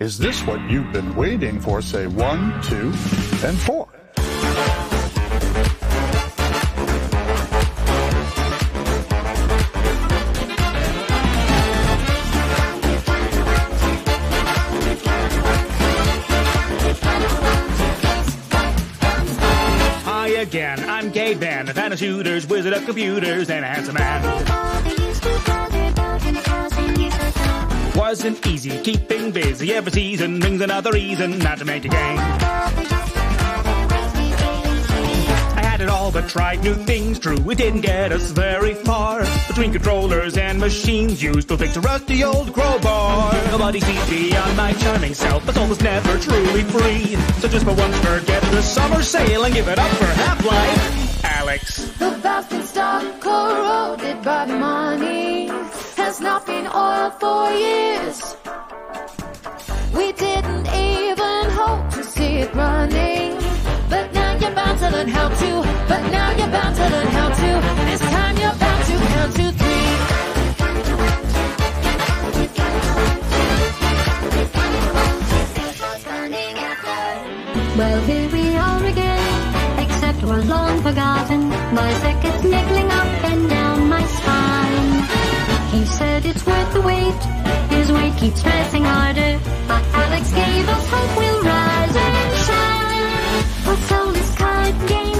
Is this what you've been waiting for? Say one, two, and four. Hi again, I'm Gaben, a fan of shooters, wizard of computers, and a handsome man. Wasn't easy keeping busy every season brings another reason not to make a game. I had it all but tried new things, true, it didn't get us very far. Between controllers and machines used to fix a rusty old crowbar. Nobody sees beyond my charming self, but soul was never truly free. So just for once forget the summer sale and give it up for Half-Life. Alyx. The stock corroded by money has not been oiled for years. We didn't even hope to see it running. But now you're bound to learn how to. But now you're bound to learn how to. This time you're bound to count to three. Well, here we are again, except we're long forgotten. My circuit's niggling up said it's worth the wait, his weight keeps pressing harder. But Alyx gave us hope we'll rise and shine. With soulless card games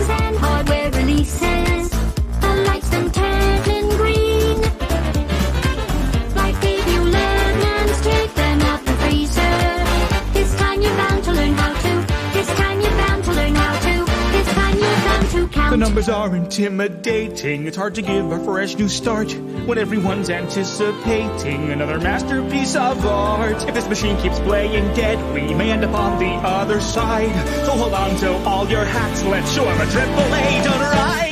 numbers are intimidating. It's hard to give a fresh new start when everyone's anticipating another masterpiece of art. If this machine keeps playing dead, we may end up on the other side. So hold on to all your hats. Let's show 'em a triple A done right.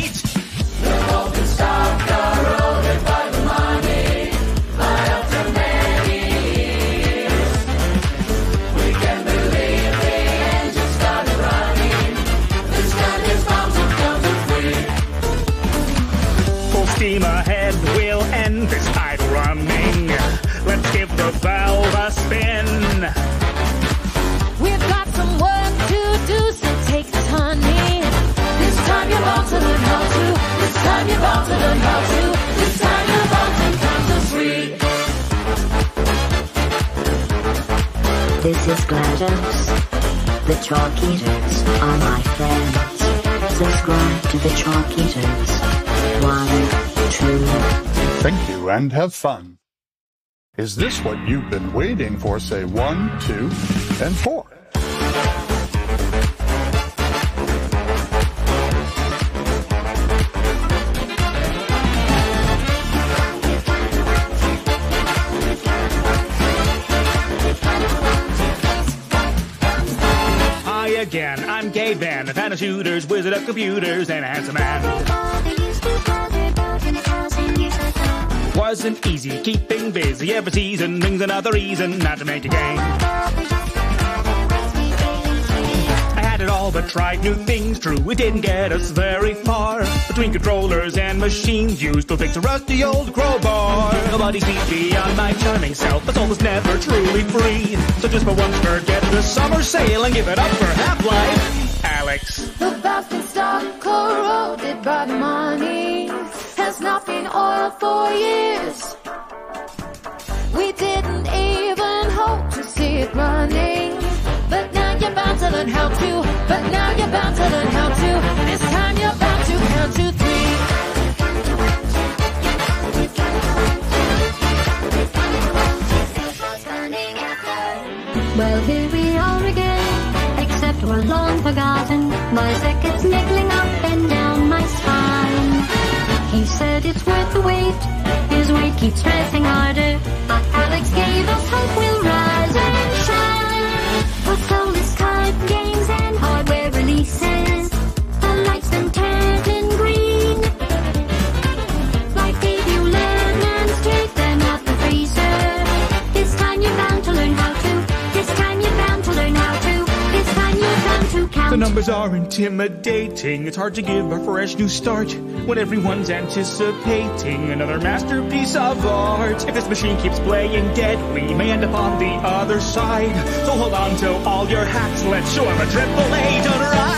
Valve a spin. We've got some work to do, so take it, honey. This time you're bound to learn how to. This time you're bound to learn how to. This time you're bound to count to three. This is GLaDOS. The Chalk Eaters are my friends. Subscribe to the Chalk Eaters. One, two, Thank you and have fun. Is this what you've been waiting for? Say one, two, and four. Hi again, I'm Gaben, a fan of shooters, wizard of computers, and a handsome man. Wasn't easy keeping busy every season brings another reason not to make a game. I had it all but tried new things, true, it didn't get us very far. Between controllers and machines used to fix a rusty old crowbar. Nobody sees beyond my charming self, but soul was never truly free. So just for once forget the summer sale and give it up for Half-Life. Alyx. The bastard stock corroded by money has not been oiled for years. We didn't even hope to see it running. But now you're bound to learn how to. But now you're bound to learn how to. This time you're bound to count to three. Well, here we are again, except we're long forgotten. My circuit's niggling up said it's worth the wait, his weight keeps pressing harder. But Alyx gave us hope we'll rise and shine. With The numbers are intimidating. It's hard to give a fresh new start when everyone's anticipating another masterpiece of art. If this machine keeps playing dead, we may end up on the other side. So hold on to all your hats, let's show show 'em a triple A done right.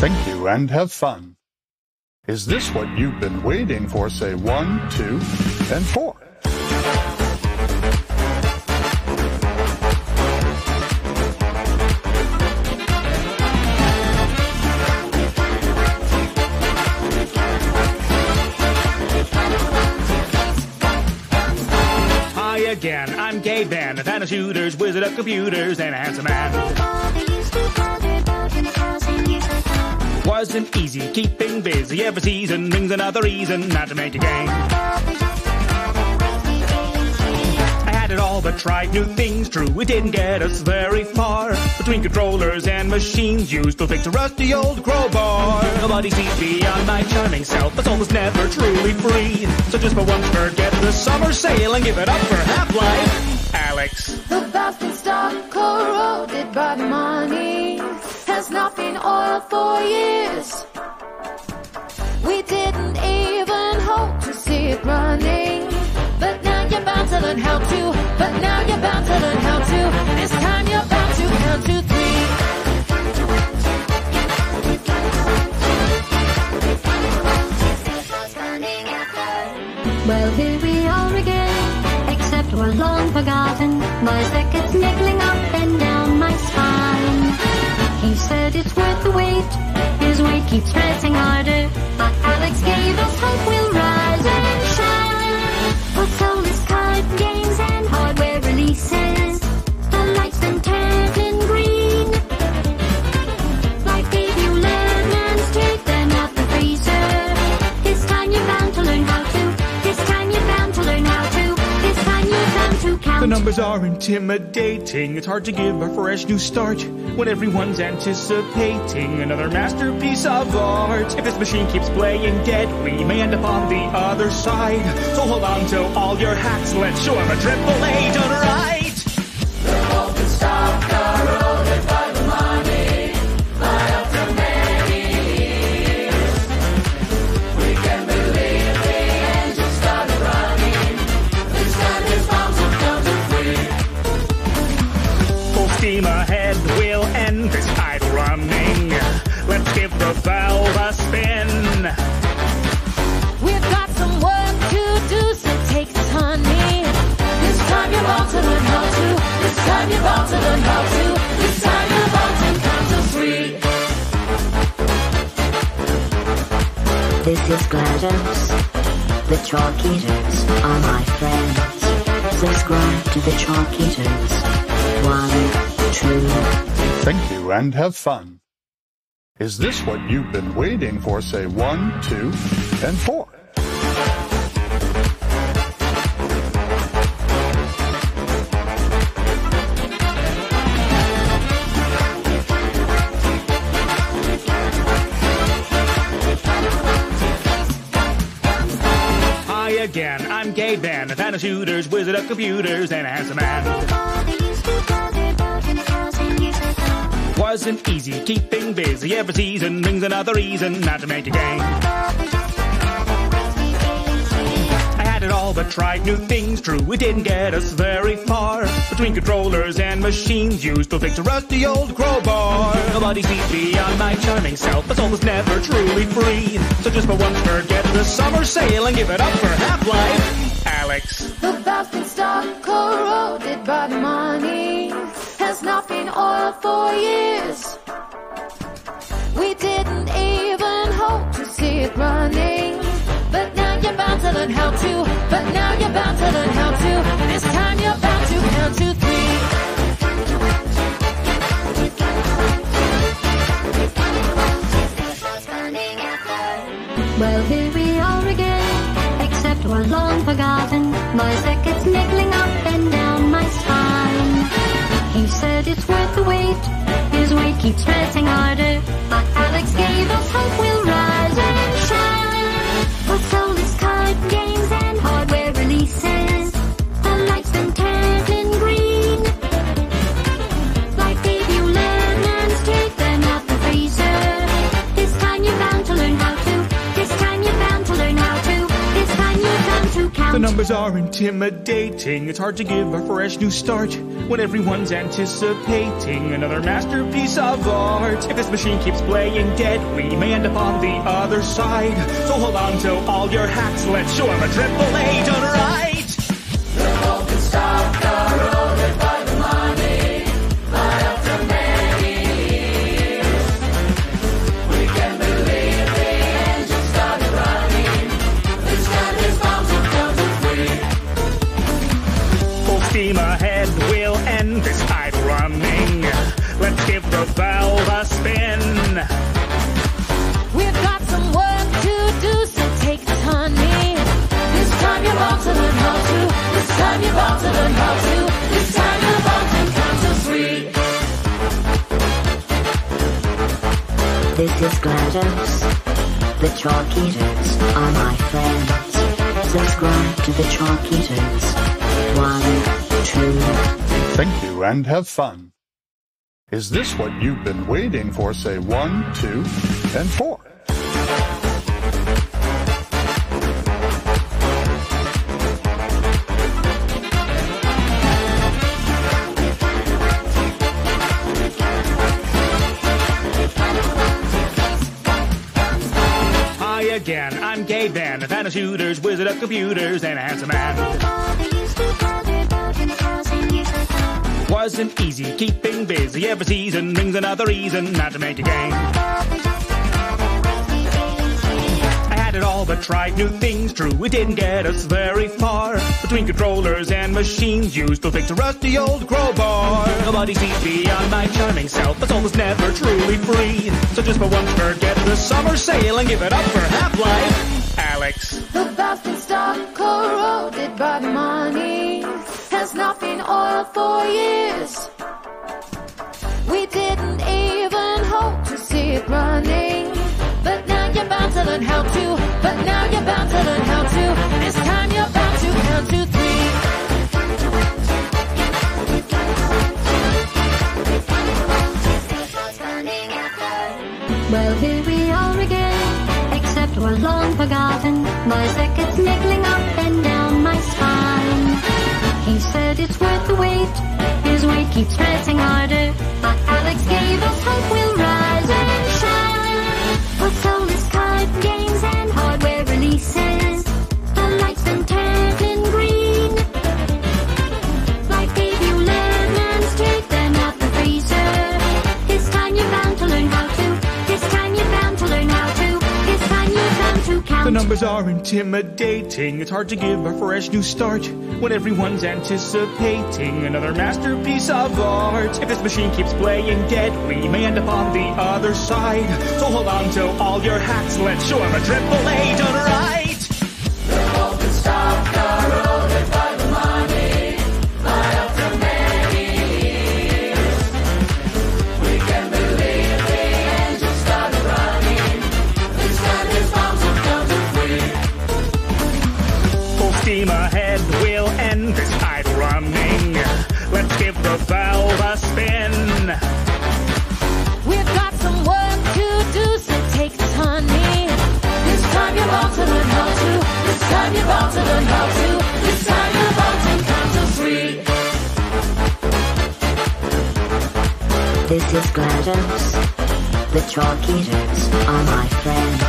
Thank you and have fun. Is this what you've been waiting for? Say one, two, and four. I'm Gay a fan of shooters, wizard of computers, and a handsome man. Wasn't easy keeping busy every season brings another reason not to make a game. I had it all but tried new things. True, it didn't get us very far. Between controllers and machines used to fix a rusty old crowbar. Nobody sees beyond my charming self. My soul was never truly free. So just for once, forget the summer sale and give it up for Half-Life. Alyx. The valve can stop corroded by money. Has not been oiled for years. We didn't even hope to see it running. But now you're bound to learn how to. But now you're bound to learn how to. This time you're bound to count to three. Well, here we are again, long forgotten. My circuit's niggling up and down my spine. He said it's worth the wait, his weight keeps pressing harder. But Alyx gave us hope we'll rise The numbers are intimidating. It's hard to give a fresh new start when everyone's anticipating another masterpiece of art. If this machine keeps playing dead, we may end up on the other side. So hold on to all your hats. Let's show 'em a triple A done steam ahead, we'll end this idle running. Let's give the valve a spin. We've got some work to do, so take this, honey. This time you're bound to learn how to. This time you're bound to learn how to. This time you're bound to count to three. This is GLaDOS. The Chalkeaters are my friends. Subscribe to the Chalk Eaters. One, two, Thank you and have fun. Is this what you've been waiting for? Say one, two, and four. Hi again, I'm Gaben, a fan of shooters, wizard of computers, and a handsome man. Wasn't easy keeping busy every season brings another reason not to make a game. I had it all but tried new things. True, it didn't get us very far. Between controllers and machines used to fix a rusty old crowbar. Nobody sees beyond my charming self. My soul was never truly free. So just for once, forget the summer sale and give it up for Half-Life. Alyx. The can stop corroded by the money has not been oil for years. We didn't even hope to see it running. But now you're bound to learn how to. But now you're bound to learn how to. This time you're bound to count to three. Well, here we are again, except we're long forgotten. My second's niggling up and down. Wait, his weight keeps pressing harder. But Alyx gave us hope we'll rise numbers are intimidating. It's hard to give a fresh new start when everyone's anticipating another masterpiece of art. If this machine keeps playing dead, we may end up on the other side. So hold on to all your hats. Let's show 'em a triple A done right. Learn how to. This time you're bound to count to three. This is GLaDOS. The Chalkeaters are my friends. Subscribe to the Chalk Eaters. One, two, Thank you and have fun. Is this what you've been waiting for? Say one, two, and four. A fan of shooters, wizard of computers, and a handsome man. Wasn't easy keeping busy. Every season brings another reason not to make a game. I had it all but tried new things. True, it didn't get us very far. Between controllers and machines used to fix a rusty old crowbar. Nobody sees beyond my charming self. The soul was never truly free. So just for once, forget the summer sale and give it up for Half-Life. Alyx. The been stuck, corroded by money. Has not been oiled for years. We didn't even hope to see it running. But now you're bound to learn how to. But now you're bound to learn how to. This time you're bound to count to three. Well, here we long forgotten. My circuit's niggling up and down my spine. He said it's worth the wait, his weight keeps pressing harder. But Alyx gave us hope we'll rise numbers are intimidating. It's hard to give a fresh new start when everyone's anticipating another masterpiece of art. If this machine keeps playing dead, we may end up on the other side. So hold on to all your hats. Let's show 'em a triple A done right. Steam ahead, we'll end this idle running. Let's give the valve a spin. We've got some work to do, so take it, honey. This time you're bound to learn how to. This time you're bound to learn how to. This time you're bound to count to three. This is GLaDOS. The Chalk Eaters are my friends.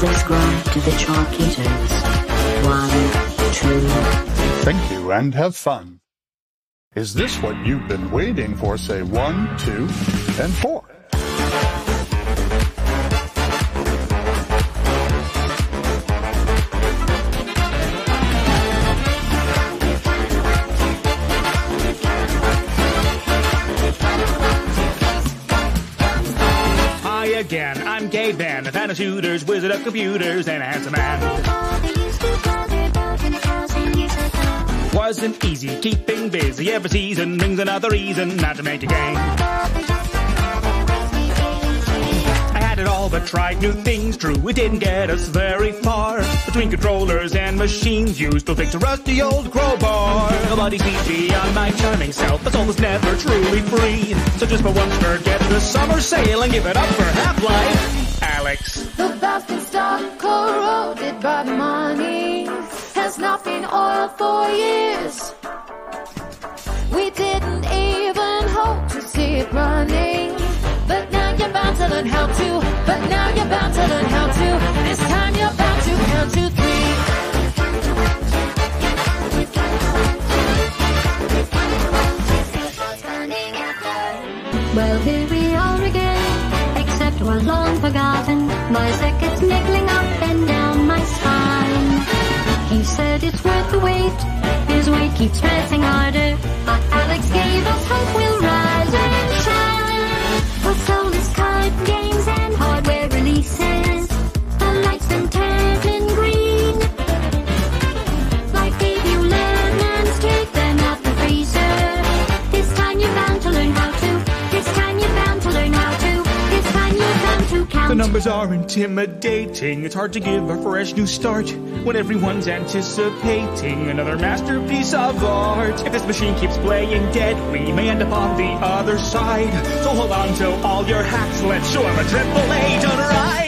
Subscribe to the Chalkeaters. One, two, Thank you and have fun. Is this what you've been waiting for? Say one, two, and four. Hi again, I'm Gaben, a fan of shooters, wizard of computers, and a handsome man. Wasn't easy keeping busy every season brings another reason not to make a game. I had it all but tried new things, true, it didn't get us very far. Between controllers and machines used to fix a rusty old crowbar. Nobody sees me on my charming self, the soul was never truly free. So just for once forget the summer sale and give it up for Half-Life. Alyx. The basket stock corroded by money has not been oiled for years. We didn't even hope to see it running. But now you're bound to learn how to. But now you're bound to learn how to. This time you're bound to count to three. Well, here we are again, except we're long forgotten. My circuit's niggling up it's worth the wait, his weight keeps pressing harder. But Alyx gave us hope we'll rise and shine. Numbers are intimidating. It's hard to give a fresh new start when everyone's anticipating another masterpiece of art. If this machine keeps playing dead, we may end up on the other side. So hold on to all your hacks. Let's show 'em a triple A done right.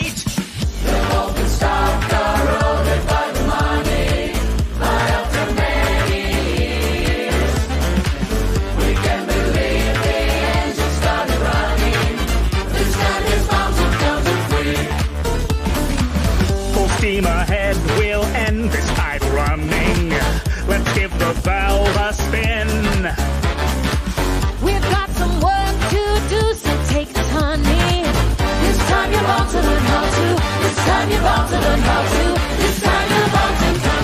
To learn how to. This time you're bound to count.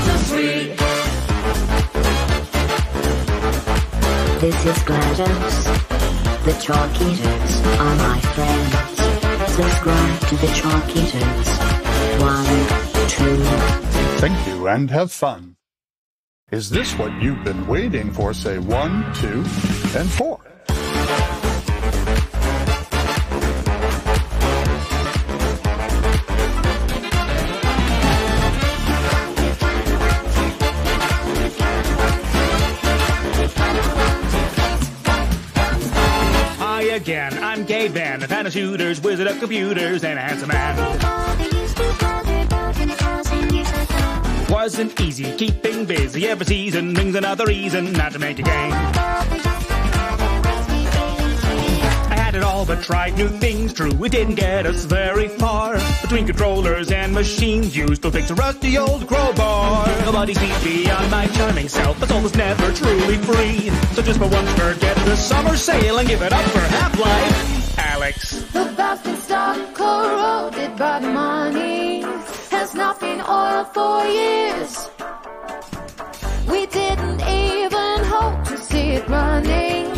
This is GLaDOS. The Chalkeaters are my friends. Subscribe to the Chalk Eaters. One, two, Thank you and have fun. Is this what you've been waiting for? Say one, two, and four. Again, I'm Gaben, a fan of shooters, wizard of computers, and a handsome man. Wasn't easy keeping busy every season brings another reason not to make a game. It all but tried new things, true, it didn't get us very far. Between controllers and machines used to fix a rusty old crowbar. Nobody sees beyond my charming self, the soul was never truly free. So just for once forget the summer sale and give it up for Half-Life. Alyx. The basket stock corroded by money has not been oiled for years. We didn't even hope to see it running.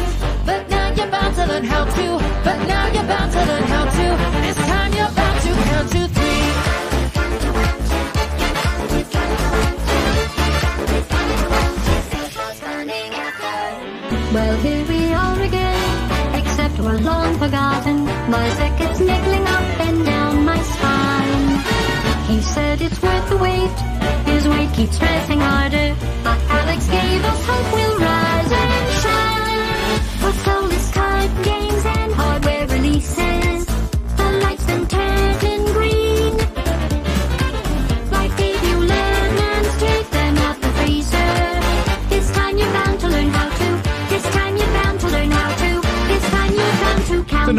You're to learn how to. But now you're bound to learn how to. This time you're bound to count to three. Well, here we are again, except we're long forgotten. My circuit's niggling up and down my spine. He said it's worth the wait, his weight keeps pressing harder. But Alyx gave us hope we'll rise and shine.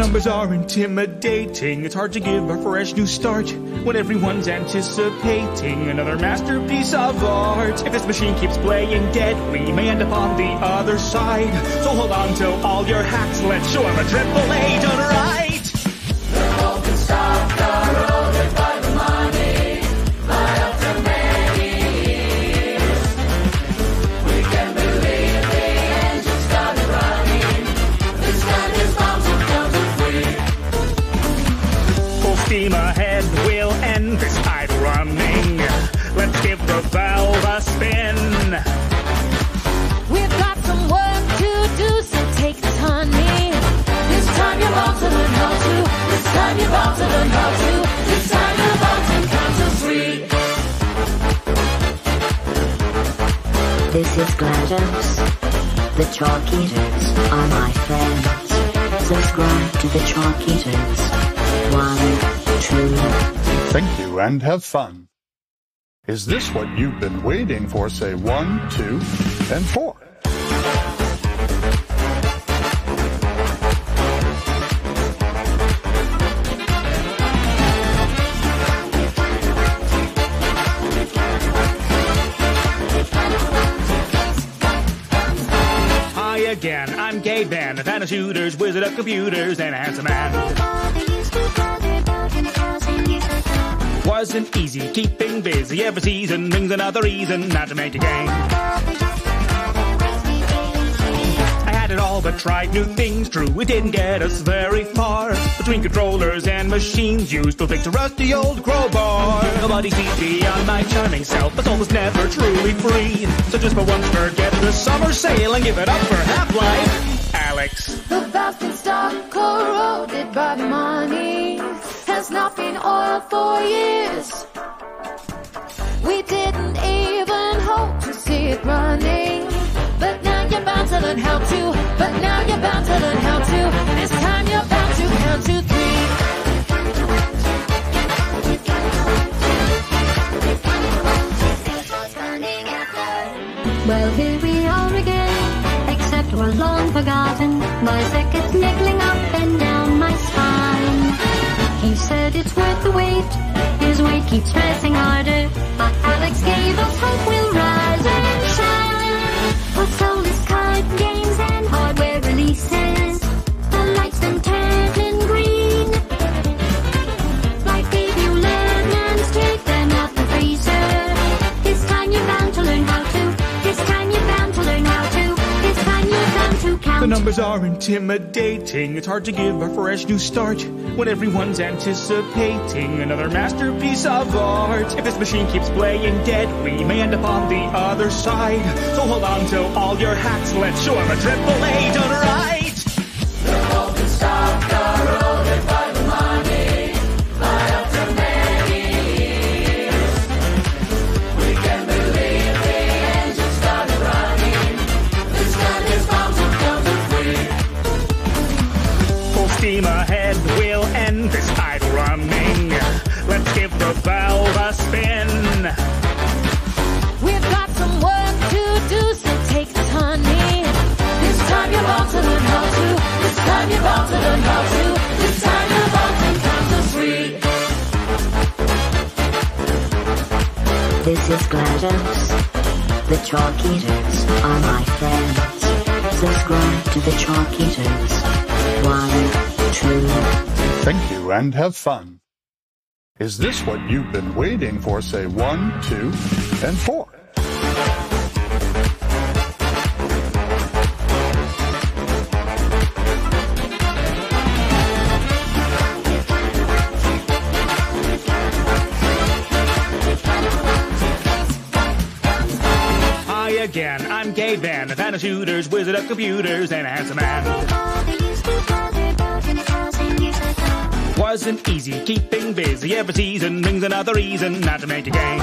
Numbers are intimidating. It's hard to give a fresh new start when everyone's anticipating another masterpiece of art. If this machine keeps playing dead, we may end up on the other side. So hold on to all your hacks. Let's show 'em a triple A done right. Time you're about to learn how to. This time you're about to count to three. This is GLaDOS. The Chalk Eaters are my friends. Subscribe to the Chalkeaters. One, two, Thank you and have fun. Is this what you've been waiting for? Say one, two, and four. Again, I'm Gay a fan of shooters, wizard of computers, and handsome man. Wasn't easy keeping busy every season, brings another reason not to make a game. I had it all but tried new things, true, it didn't get us very far. Between controllers and machines, used to fix a rusty old crowbar. Nobody sees beyond my charming self, but soul was never truly free. So just for once, forget the summer sale and give it up for Half-Life. Alyx. The been stuck, corroded by money. Has not been oiled for years. We didn't even hope to see it running. But now you're bound to learn how to. But now you're bound to learn how to. This forgotten. My seconds niggling up and down my spine. He said it's worth the wait, his weight keeps pressing harder. But Alyx gave us hope we'll rise and shine. For soulless card games numbers are intimidating. It's hard to give a fresh new start when everyone's anticipating another masterpiece of art. If this machine keeps playing dead, we may end up on the other side. So hold on to all your hats. Let's show 'em a triple A done right. Valve a spin. We've got some work to do, so take the honey. This time you're bound to learn how to. This time you're bound to learn how to. This time you're bound to count to three. This is GLaDOS. The Chalkeaters are my friends. Subscribe to the Chalkeaters. One, two, Thank you and have fun. Is this what you've been waiting for? Say one, two, and four. Again, I'm Gaben, a fan of shooters, wizard of computers, and a handsome man. Wasn't easy keeping busy every season, brings another reason not to make a game.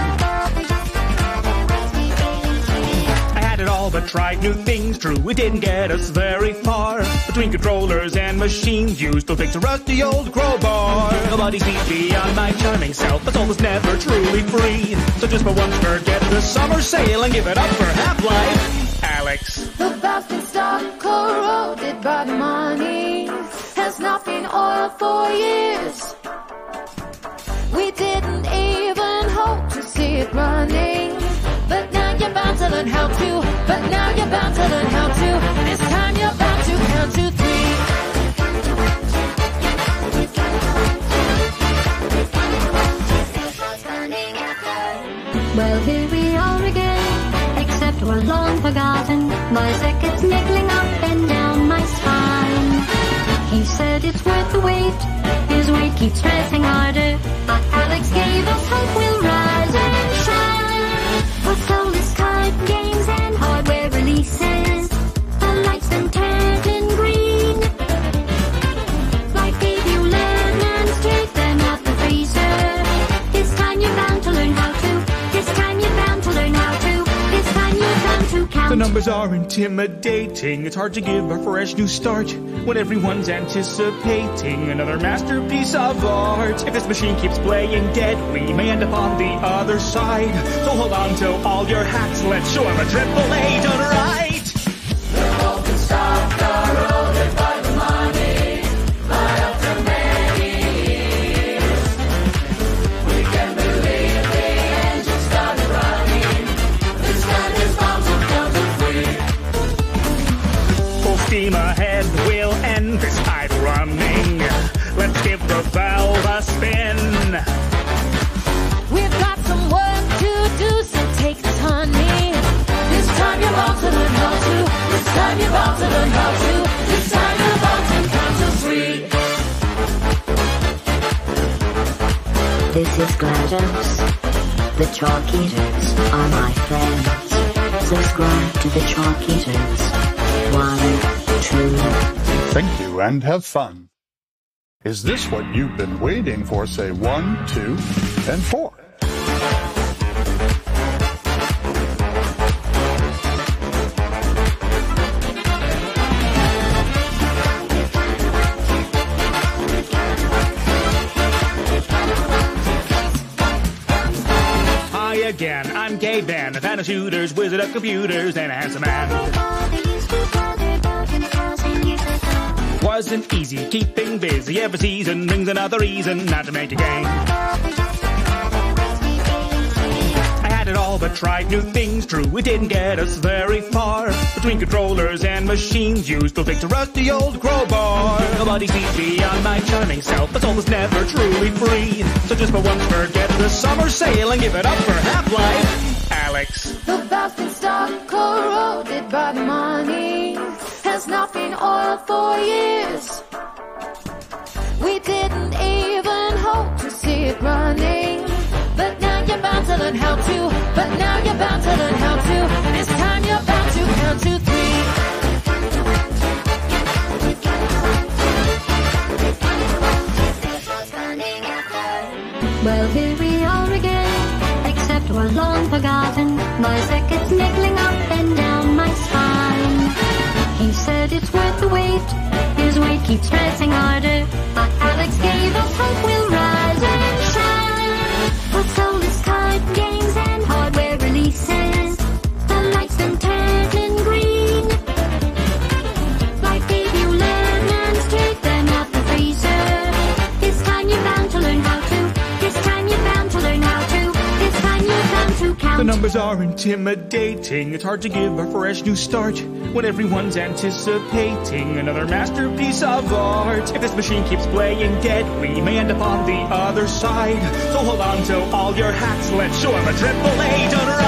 I had it all but tried new things, true, it didn't get us very far. Between controllers and machines, used to fix a rusty old crowbar. Nobody sees beyond my charming self, but soul was never truly free. So just for once, forget the summer sale and give it up for Half-Life. Alyx. The been stuck, corroded by the money. Has not been oiled for years. We didn't even hope to see it running. But now you're bound to learn how to. But now you're bound to learn how to. This time you're bound to count to three. Well, here we are again, except we're long forgotten. My seconds niggling up said it's worth the wait, his weight keeps pressing harder. But Alyx gave us hope we'll rise and shine. For soulless are intimidating. It's hard to give a fresh new start when everyone's anticipating another masterpiece of art. If this machine keeps playing dead, we may end up on the other side. So hold on to all your hats. Let's show 'em a triple A done right. Learn how to. This time you're about to three. This is GLaDOS. The Chalkeaters are my friends. Subscribe to the Chalk Eaters. One, two, Thank you and have fun. Is this what you've been waiting for? Say one, two, and four. Fan of shooters, wizard of computers, and a handsome man. Wasn't easy keeping busy every season brings another reason not to make a game. I had it all but tried new things. True, it didn't get us very far. Between controllers and machines used to fix a rusty old crowbar. Nobody sees beyond my charming self. The soul was never truly free. So just for once, forget the summer sale and give it up for Half-Life. Alyx. The valve's been corroded by the money. Has not been oiled for years. We didn't even hope to see it running. But now you're bound to learn how to. But now you're bound to learn how to. This time you're bound to count to three. Well, forgotten. My circuit's niggling up and down my spine. He said it's worth the wait, his weight keeps pressing harder. But Alyx gave us hope we'll rise numbers are intimidating. It's hard to give a fresh new start when everyone's anticipating another masterpiece of art. If this machine keeps playing dead, we may end up on the other side. So hold on to all your hats. Let's show 'em a triple A done right.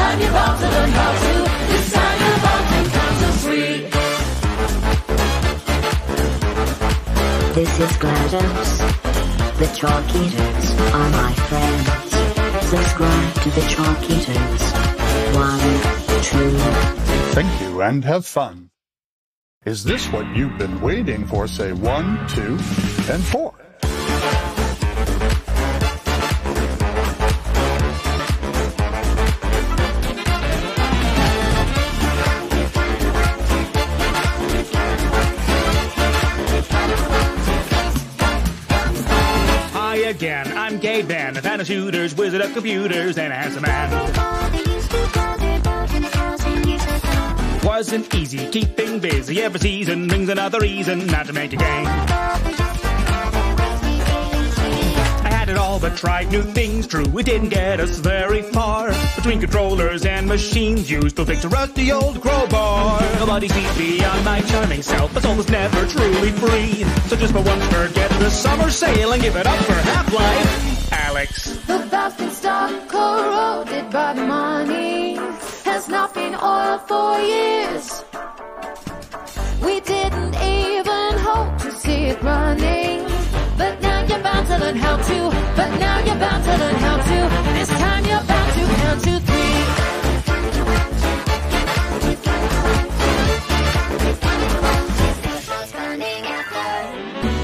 Time you're about to learn how to. This time you're about to count to three. This is GLaDOS. The Chalk Eaters are my friends. Subscribe to the Chalk Eaters. One, two, Thank you and have fun. Is this what you've been waiting for? Say one, two, and four. Again, I'm Gay a fan of shooters, wizard of computers, and handsome man. Wasn't easy keeping busy every season brings another reason not to make a game. I had it all but tried new things. True, it didn't get us very far. Between controllers and machines used to fix a rusty old crowbar. Nobody sees beyond my charming self. The soul was never truly free. So just for once, forget the summer sale and give it up for Half-Life. Alyx. The valve's been corroded by money. Has not been oiled for years. We didn't even hope to see it running. But now you're bound to learn how to. But now you're bound to learn how to. This time you're bound to count to three.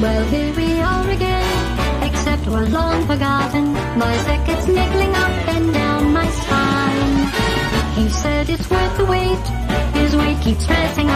Well, here we long forgotten. My circuit's niggling up and down my spine. He said it's worth the wait, his weight keeps pressing harder.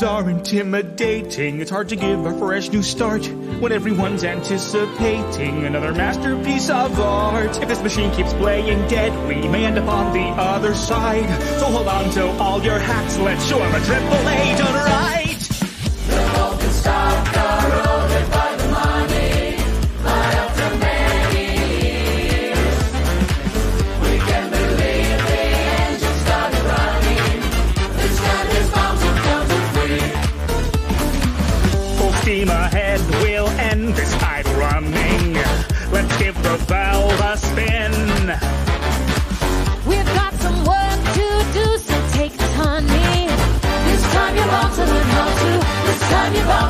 Numbers are intimidating. It's hard to give a fresh new start when everyone's anticipating another masterpiece of art. If this machine keeps playing dead, we may end up on the other side. So hold on to all your hats. Let's show 'em a triple A done right.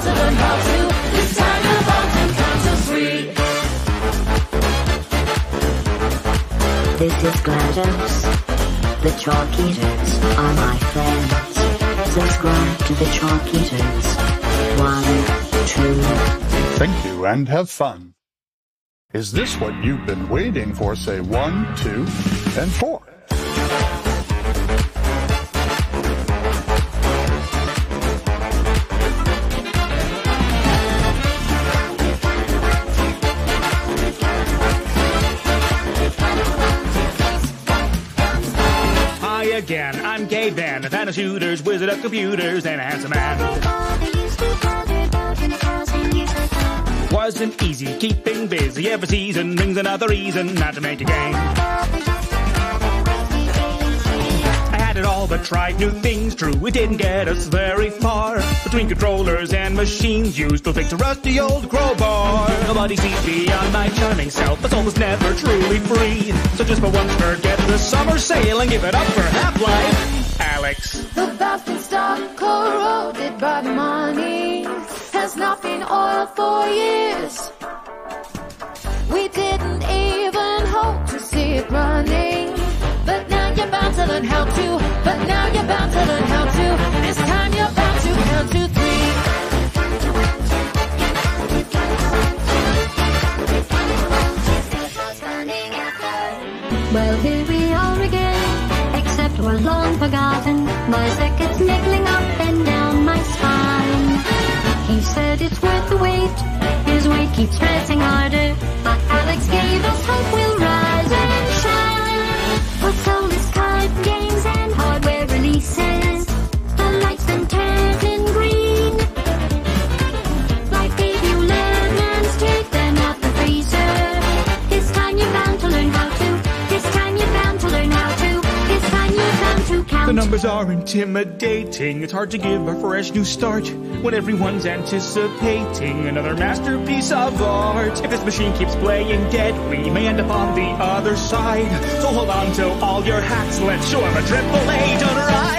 To learn how to. This time you're bound to count to three. This is GLaDOS. The Chalk Eaters are my friends. Subscribe to the Chalk Eaters. One, two, Thank you and have fun. Is this what you've been waiting for? Say one, two, and four. Of shooters, wizard of computers, and a handsome man. Wasn't easy keeping busy every season brings another reason not to make a game. I had it all but tried new things. True, it didn't get us very far. Between controllers and machines used to fix a rusty old crowbar. Nobody sees beyond my charming self. The soul was never truly free. So just for once, forget the summer sale and give it up for Half-Life. Alyx. The Boston stock corroded by money has not been oiled for years. We didn't even hope to see it running. But now you're bound to learn how to. But now you're bound to learn how to. This time you're bound to count to three. Well, here we long forgotten. My circuit's niggling up and down my spine. He said it's worth the wait, his weight keeps pressing harder. But Alyx gave us hope we'll rise numbers are intimidating. It's hard to give a fresh new start when everyone's anticipating another masterpiece of art. If this machine keeps playing dead, we may end up on the other side. So hold on to all your hats. Let's show 'em a triple A done right.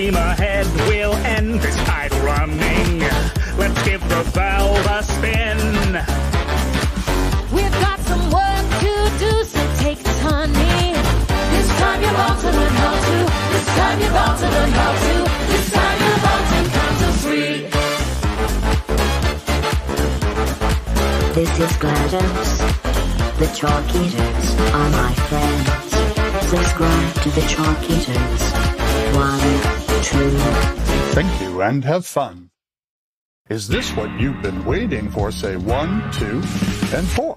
Steam ahead, we'll end this idle running. Let's give the valve a spin. We've got some work to do, so take this, honey. This time you're bound to learn how to. This time you're bound to learn how to. This time you're bound to count to three. This is GLaDOS. The Chalk Eaters are my friends. Subscribe to the Chalk Eaters. One, two, Thank you and have fun. Is this what you've been waiting for? Say one, two, and four.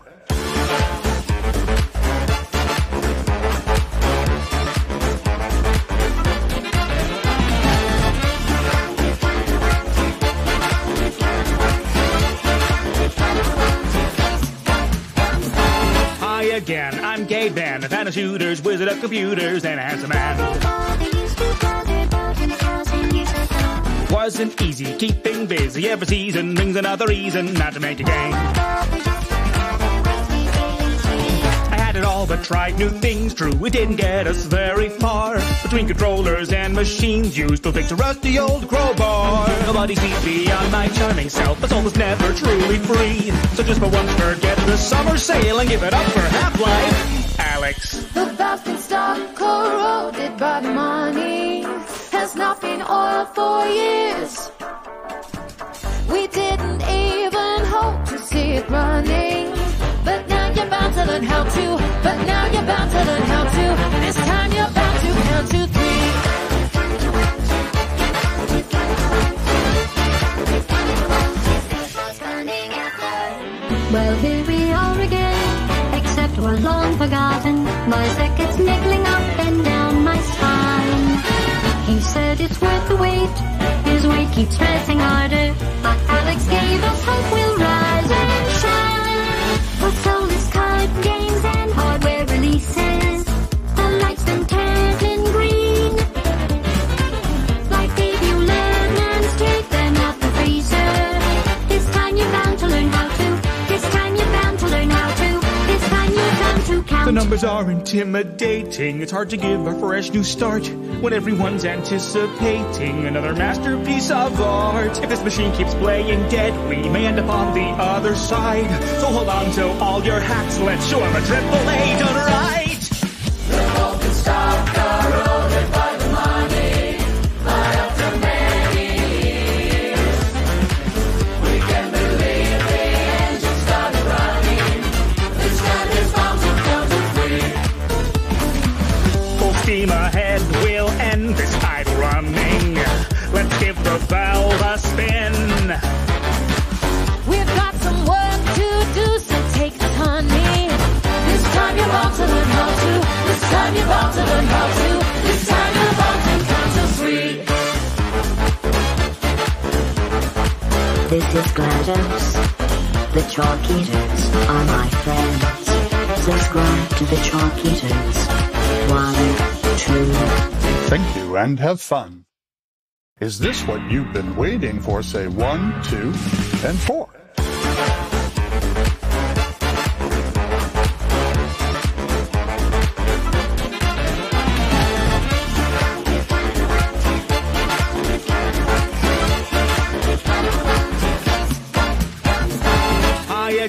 Hi again, I'm Gaben, a fan of shooters, wizard of computers, and a handsome man. Wasn't easy keeping busy every season brings another reason not to make a game. I had it all but tried new things, true, it didn't get us very far. Between controllers and machines used to fix a rusty old crowbar. Nobody sees beyond my charming self, but soul was never truly free. So just for once forget the summer sale and give it up for Half-Life. Alyx. The valve's been corroded by the money. Has not been oiled for years. We didn't even hope to see it running. But now you're bound to learn how to. But now you're bound to learn how to. This time you're bound to count to three. Well, here we are again, except we're long forgotten. My circuit's niggling up But Alyx gave us hope we'll rise and shine. For soulless card games and hardware releases, the lights then turning green. Like learn and take them out the freezer. This time you're bound to learn how to. This time you're bound to learn how to. This time you're bound to count. The numbers are intimidating. It's hard to give a fresh new start when everyone's anticipating another masterpiece of art. If this machine keeps playing dead, we may end up on the other side. So hold on to all your hats. Let's show 'em a triple A learn how to. This time you're bound to count three. This is GLaDOS. The Chalkeaters are my friends. Subscribe to the Chalkeaters. One, two, Thank you and have fun. Is this what you've been waiting for? Say one, two, and four.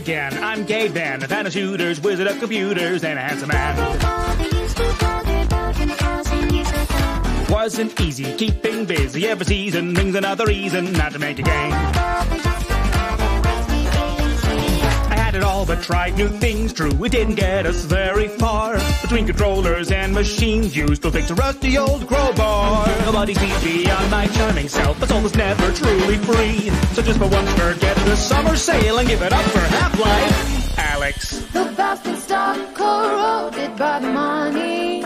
Again, I'm Gaben, a fan of shooters, wizard of computers, and a handsome man. Wasn't easy keeping busy every season brings another reason not to make a game. Had it all but tried new things, true, it didn't get us very far. Between controllers and machines used to fix a rusty old crowbar. Nobody sees beyond my charming self, but soul was never truly free. So just for once forget the summer sale and give it up for Half-Life. Alyx. The been stuck, corroded by the money.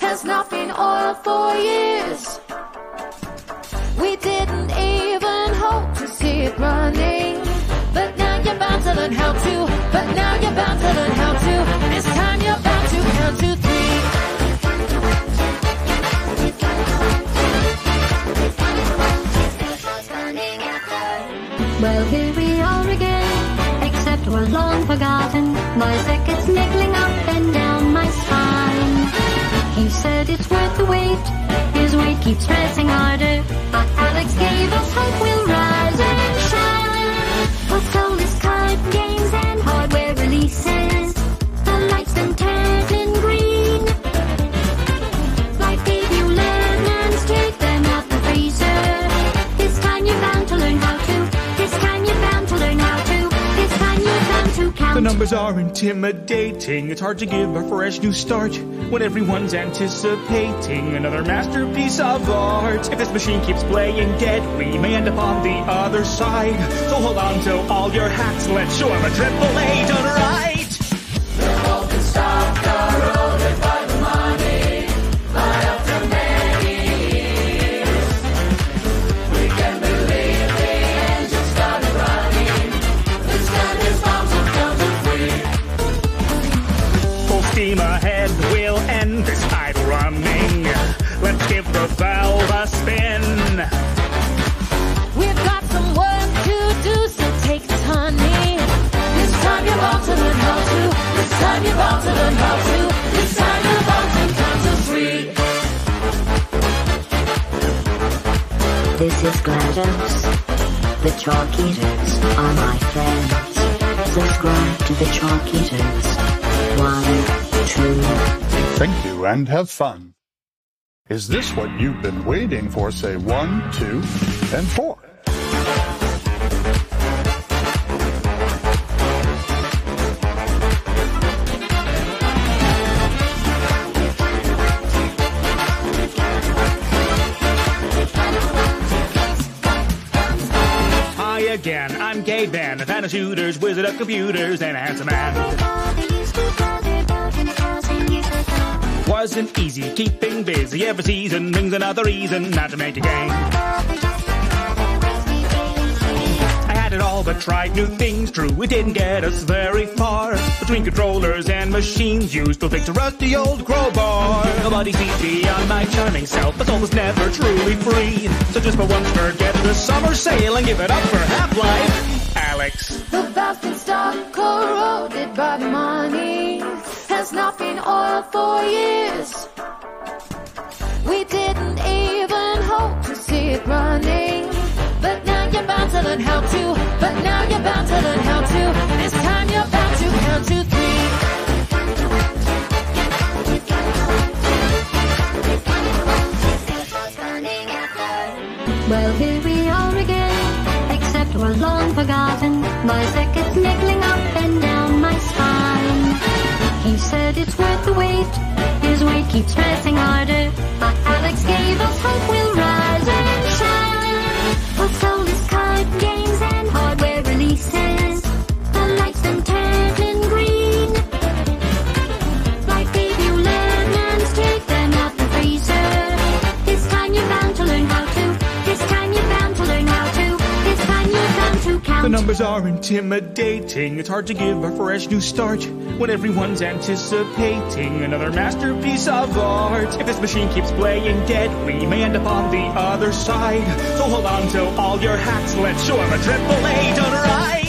Has not been oiled for years. We didn't even hope to see it running. Bound to learn how to. But now you're bound to learn how to. This time you're bound to count to three. Well, here we are again, except we're long forgotten. My circuit's niggling up and down my spine. He said it's worth the wait, his weight keeps pressing harder. But Alyx gave us hope we'll rise and shine. For soulless card games The numbers are intimidating. It's hard to give a fresh new start when everyone's anticipating another masterpiece of art. If this machine keeps playing dead, we may end up on the other side. So hold on to all your hats. Let's show show 'em a triple A done right. This is GLaDOS. The Chalkeaters are my friends. Subscribe to the Chalkeaters. One, two, Thank you and have fun. Is this what you've been waiting for? Say one, two, and four. Gay a fan of shooters, wizard of computers, and a handsome man. Wasn't easy keeping busy every season brings another reason not to make a game. I had it all but tried new things. True, it didn't get us very far. Between controllers and machines, used to fix a rusty old crowbar. Nobody sees beyond my charming self. My soul was never truly free. So just for once, forget the summer sale and give it up for Half-Life. Alyx. The been stuck, corroded by money. Has not been oiled for years. We didn't even hope to see it running. But now you're bound to learn how to. But now you're bound to learn how to. This time you're bound to count to three. Well, here we are again, long forgotten. My seconds niggling up and down my spine. He said it's worth the wait, his weight keeps pressing harder. But Alyx gave us hope we'll rise and shine. With soulless card games and hardware releases, numbers are intimidating. It's hard to give a fresh new start when everyone's anticipating another masterpiece of art. If this machine keeps playing dead, we may end up on the other side. So hold on to all your hats. Let's show 'em a triple A done right.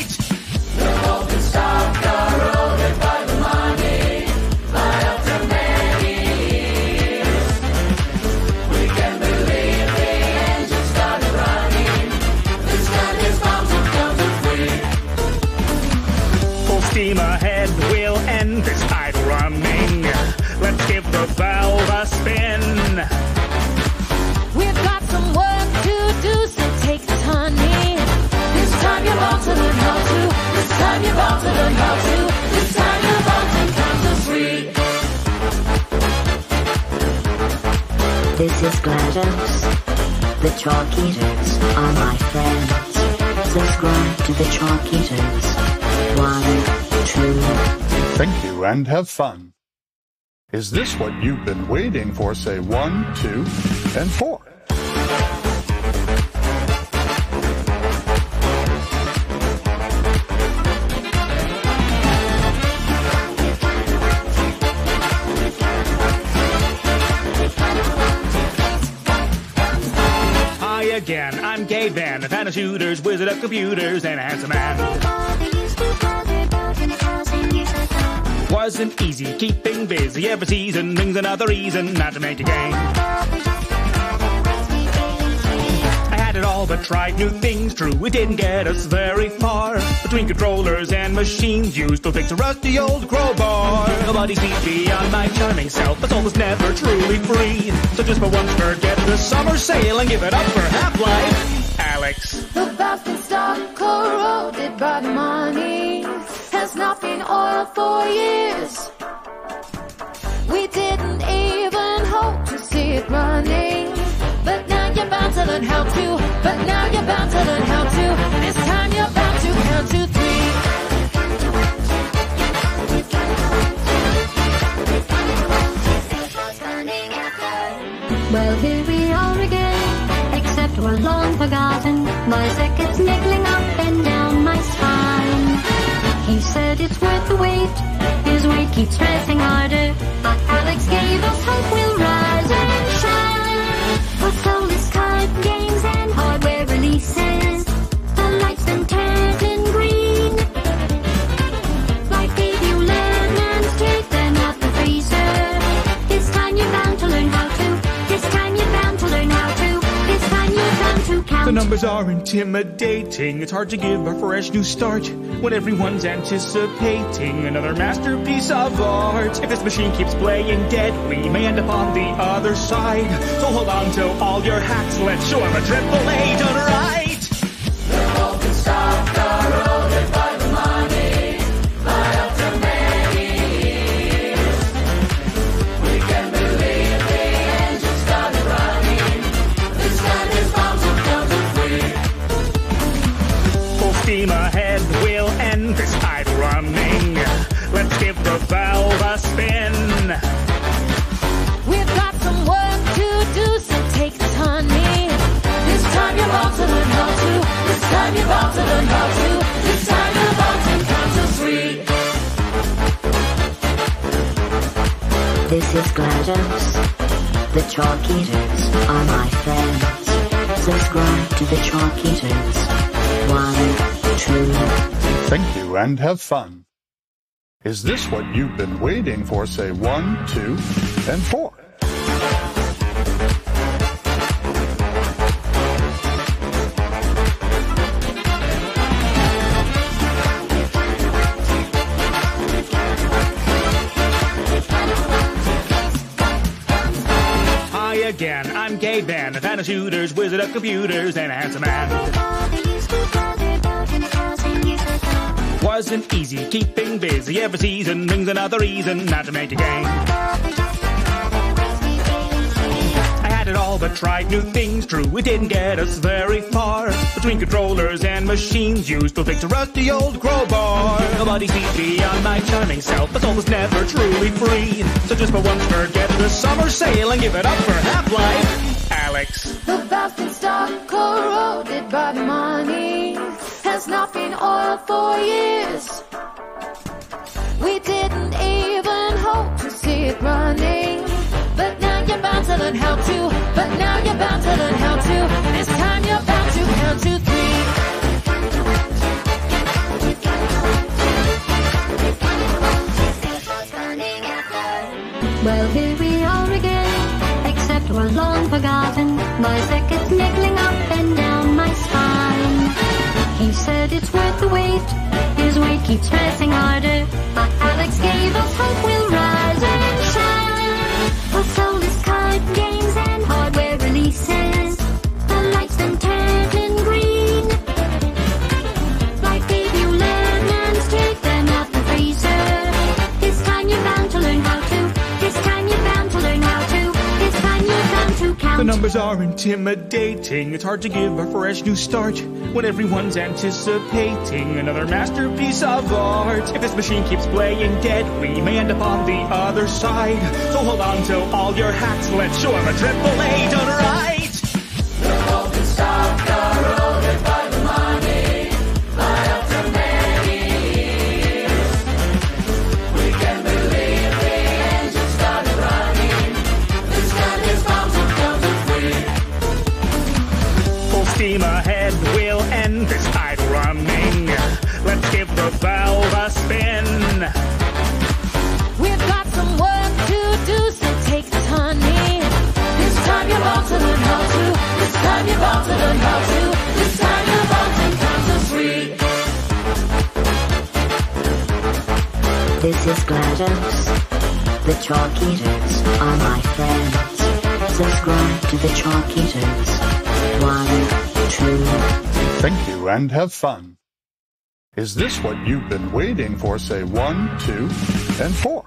A spin. We've got some work to do, so take it, honey. This time you're bound to learn how to. This time you're bound to learn how to. This time you're bound to count to three. This is GLaDOS. The Chalk Eaters are my friends. Subscribe to the Chalk Eaters. One, two, Thank you and have fun. Is this what you've been waiting for? Say one, two, and four. Hi again, I'm Gaben, a fan of shooters, wizard of computers, and a handsome man. Wasn't easy keeping busy every season brings another reason not to make a game. I had it all but tried new things. True, it didn't get us very far. Between controllers and machines used to fix a rusty old crowbar. Nobody sees beyond my charming self. My soul was never truly free. So just for once, forget the summer sale and give it up for Half-Life. Alyx. Alyx. The Boston stock corroded by the money been oiled for years. We didn't even hope to see it running. But now you're bound to learn how to. But now you're bound to learn how to. This time you're bound to count to three. Well, here we are again, except we're long forgotten. My circuit's niggling up It's worth the wait, his weight keeps pressing harder. But Alyx gave us hope we'll rise and shine. For soulless card games and numbers are intimidating. It's hard to give a fresh new start when everyone's anticipating another masterpiece of art. If this machine keeps playing dead, we may end up on the other side. So hold on to all your hats. Let's show 'em a triple A done right. And have fun. Is this what you've been waiting for? Say one, two, and four. Hi again, I'm Gaben, a fan of shooters, wizard of computers, and a handsome man. Wasn't easy keeping busy every season brings another reason not to make a game. I had it all but tried new things. True, it didn't get us very far. Between controllers and machines used to fix a rusty old crowbar. Nobody sees beyond my charming self. The soul was never truly free. So just for once, forget the summer sale and give it up for Half-Life. Alyx. The Boston stock corroded by money has not been oiled for years. We didn't even hope to see it running. But now you're bound to learn how to. But now you're bound to learn how to. This time you're bound to count to three. Well, here we are again, except we're long forgotten. My circuit's his weight keeps pressing harder. But Alyx hope we'll rise and shine. Soulless card games and hardware releases, the lights green. Like take them out the freezer. This time you're bound to learn how to. This time you're bound to learn how to. This time you're bound to count. The numbers are intimidating. It's hard to give a fresh new start when everyone's anticipating another masterpiece of art. If this machine keeps playing dead, we may end up on the other side. So hold on to all your hats. Let's show 'em a triple A done right. This is GLaDOS. The Chalk Eaters are my friends. Subscribe to the Chalkeaters. One, two. Thank you and have fun. Is this what you've been waiting for? Say one, two, and four.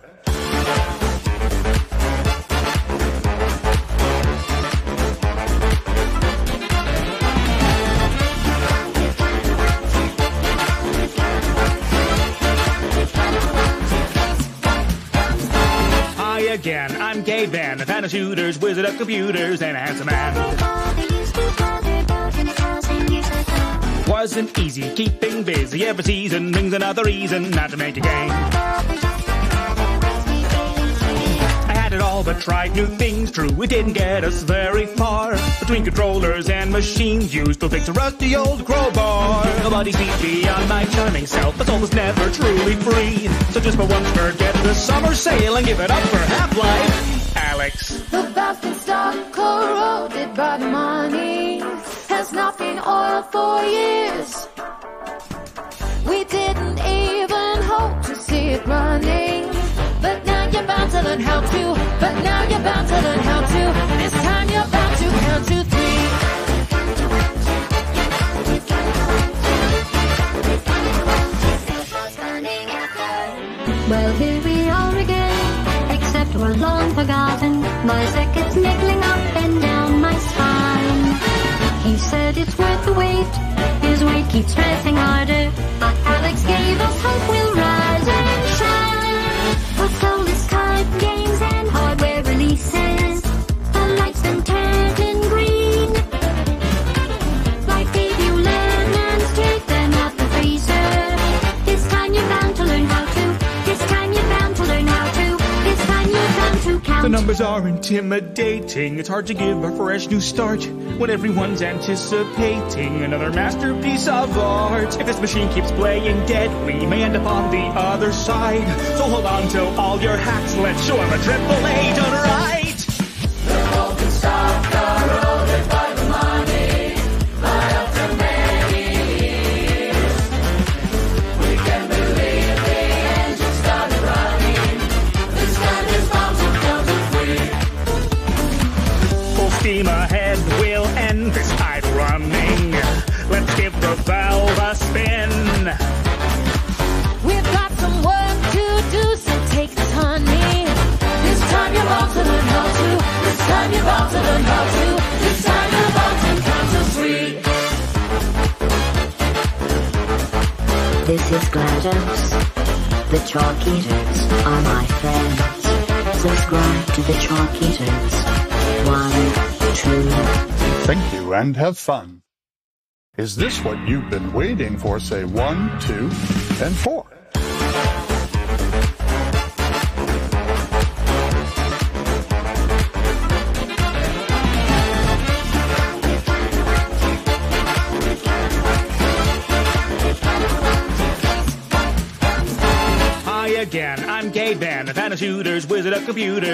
A fan of shooters, wizard of computers, and a handsome man. Wasn't easy keeping busy every season brings another reason not to make a game. I had it all but tried new things, true, it didn't get us very far. Between controllers and machines used to fix a rusty old crowbar. Nobody sees beyond my charming self, but soul was never truly free. So just for once forget the summer sale and give it up for Half-Life. Alyx. The been stuck, corroded by the money. Has not been oiled for years. We didn't even hope to see it running. But now you're bound to learn how to. But now you're bound to learn how to. This time you're forgotten. My circuit's niggling up and down my spine. He said it's worth the wait, his weight keeps pressing harder. But Alyx gave us hope we'll rise and shine. With soulless card games The numbers are intimidating. It's hard to give a fresh new start when everyone's anticipating another masterpiece of art. If this machine keeps playing dead, we may end up on the other side. So hold on to all your hats. Let's show 'em a triple A done right. Is this what you've been waiting for? Say one, two, and four. Hi again, I'm Gaben, a fan of shooters, wizard of computers,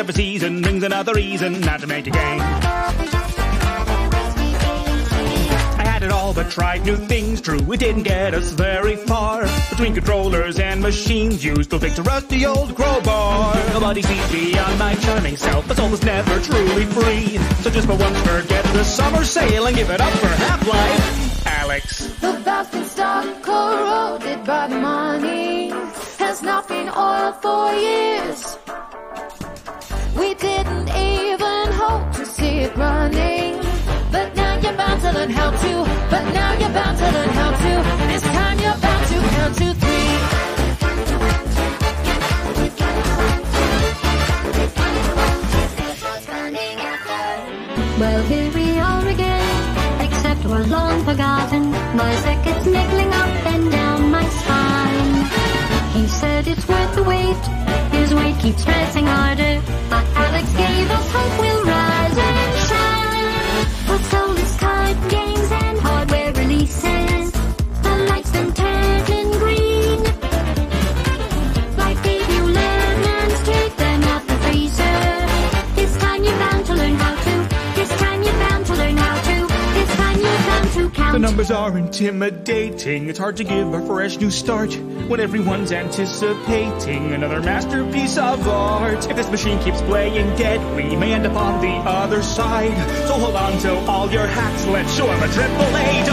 every season brings another reason not to make a game. I had it all but tried new things, true, it didn't get us very far. Between controllers and machines used to fix a rusty old crowbar. Nobody sees beyond my charming self, but soul was never truly free. So just for once forget the summer sale and give it up for Half-Life. Alyx. The valve's been corroded by the money. Has not been oiled for years. We didn't even hope to see it running. But now you're bound to learn how to. But now you're bound to learn intimidating. It's hard to give a fresh new start when everyone's anticipating another masterpiece of art. If this machine keeps playing dead, we may end up on the other side. So hold on to all your hats. Let's show 'em a triple A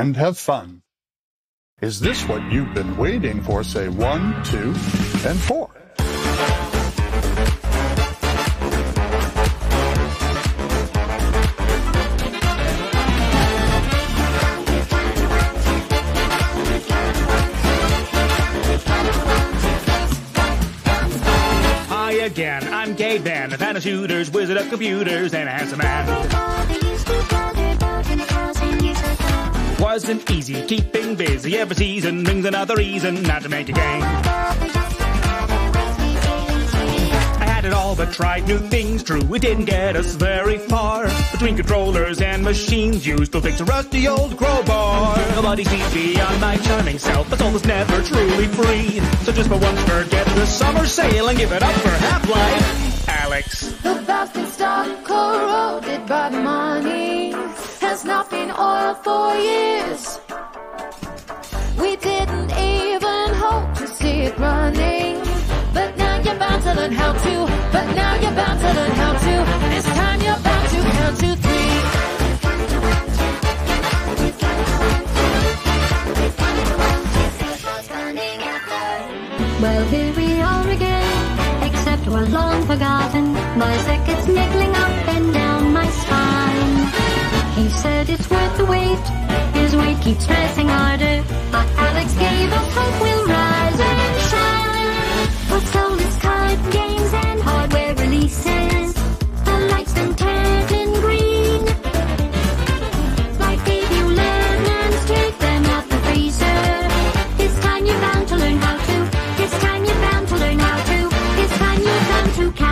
and have fun. Is this what you've been waiting for? Say one, two, and four. Hi again, I'm Gaben, a fan of shooters, wizard of computers, and a handsome man. Wasn't easy keeping busy. Every season brings another reason not to make a game. I had it all but tried new things. True, it didn't get us very far. Between controllers and machines used to fix a rusty old crowbar. Nobody sees beyond my charming self. The soul is never truly free. So just for once, forget the summer sale and give it up for Half-Life. Alyx. The valve's stuck, corroded by money. Has not been oiled for years. We didn't even hope to see it running. But now you're bound to learn how to. But now you're bound to learn how to. This time you're bound to count to three. Well, here we are again, except we're long forgotten. My circuit's niggling up said it's worth the wait, his weight keeps pressing harder. But Alyx gave up hope we'll rise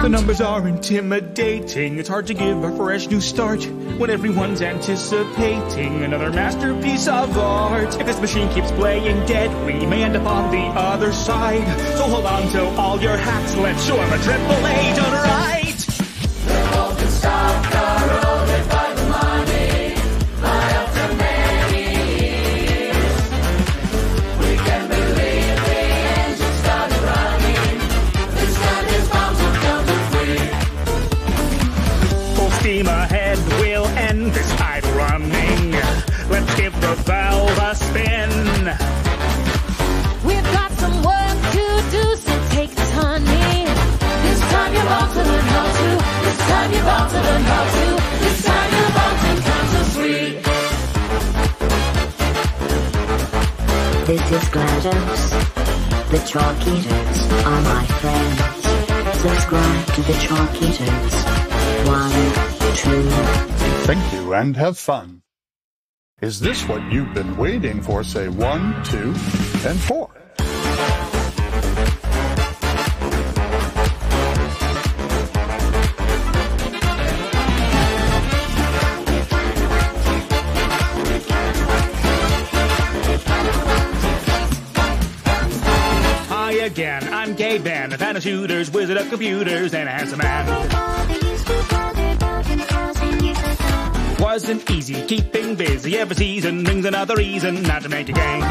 The numbers are intimidating. It's hard to give a fresh new start when everyone's anticipating another masterpiece of art. If this machine keeps playing dead, we may end up on the other side. So hold on to all your hats. Let's show 'em a triple A done right. Learn how to. This time you're about to count to three. This is GLaDOS. The Chalk Eaters are my friends. Subscribe to the Chalk Eaters. One, two, Thank you and have fun. Is this what you've been waiting for? Say one, two, and four. Of shooters, wizard of computers, and a handsome man. Wasn't easy keeping busy. Every season brings another reason not to make a game.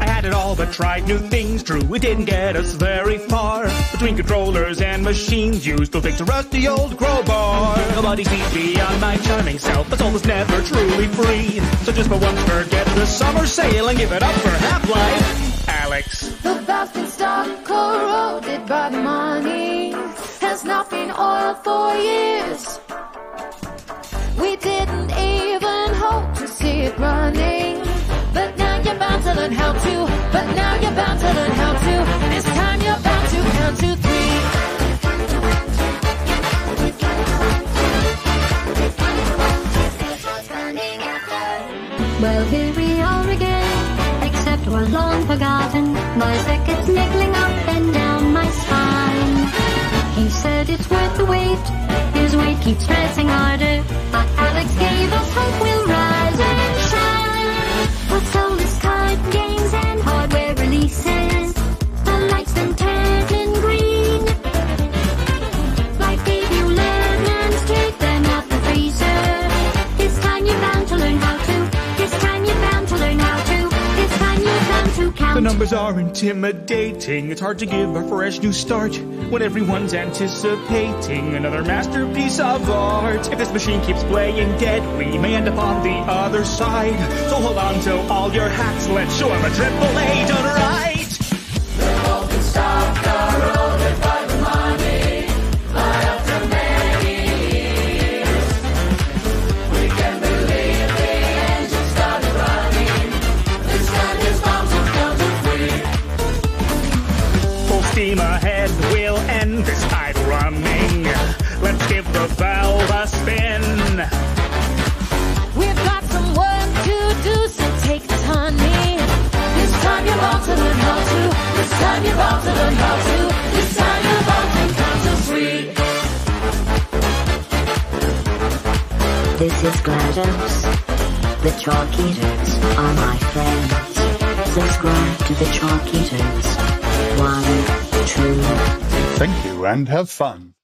I had it all but tried new things. True, it didn't get us very far. Between controllers and machines used to fix a rusty old crowbar. Nobody sees beyond my charming self. The soul is never truly free. So just for once, forget the summer sale and give it up for Half-Life. Alyx. The been stuck, corroded by money. Has not been oiled for years. We didn't even hope to see it running. But now you're bound to learn how to. But My circuit's niggling up and down my spine. He said it's worth the wait, his weight keeps pressing harder. But Alyx gave us hope we'll rise numbers are intimidating. It's hard to give a fresh new start when everyone's anticipating another masterpiece of art. If this machine keeps playing dead, we may end up on the other side. So hold on to all your hats. Let's show 'em a triple A and have fun.